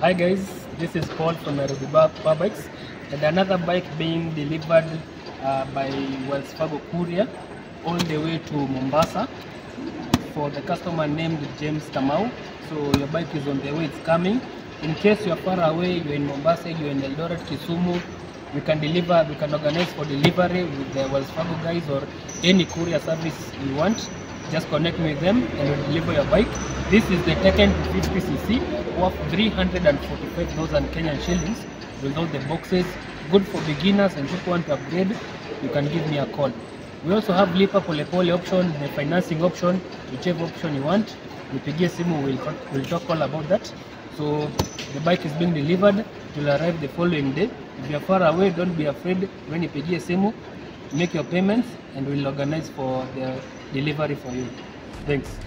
Hi guys, this is Paul from Nairobi Bar Bar Bikes and another bike being delivered uh, by Wells Fargo Courier all the way to Mombasa for the customer named James Kamau. So your bike is on the way, it's coming. In case you are far away, you're in Mombasa, you're in Eldoret, Kisumu, we can deliver, we can organize for delivery with the Wells Fargo guys or any courier service you want. Just connect me with them and we'll deliver your bike. This is the Tekken 250cc worth 345,000 Kenyan shillings with all the boxes. Good for beginners and people want to upgrade, you can give me a call. We also have lipa polepole option, the financing option, whichever option you want. Nipigie simu, we'll, we'll talk all about that. So the bike is being delivered, it will arrive the following day. If you're far away, don't be afraid. When you nipigie simu, make your payments and we'll organize for the delivery for you. Thanks.